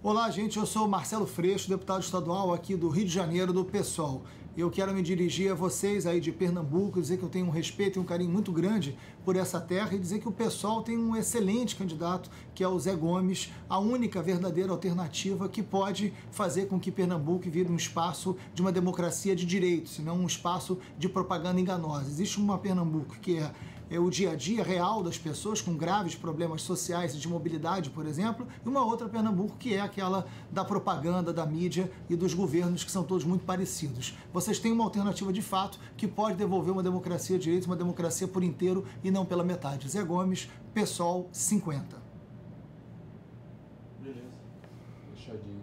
Olá, gente. Eu sou Marcelo Freixo, deputado estadual aqui do Rio de Janeiro, do PSOL. Eu quero me dirigir a vocês aí de Pernambuco, dizer que eu tenho um respeito e um carinho muito grande por essa terra e dizer que o PSOL tem um excelente candidato, que é o Zé Gomes, a única verdadeira alternativa que pode fazer com que Pernambuco vire um espaço de uma democracia de direitos, não um espaço de propaganda enganosa. Existe uma Pernambuco que é é, o dia a dia real das pessoas com graves problemas sociais e de mobilidade, por exemplo, e uma outra Pernambuco que é aquela da propaganda, da mídia e dos governos que são todos muito parecidos. Vocês têm uma alternativa de fato que pode devolver uma democracia de direito, uma democracia por inteiro e não pela metade. Zé Gomes, PSOL 50. Beleza. Fechadinho.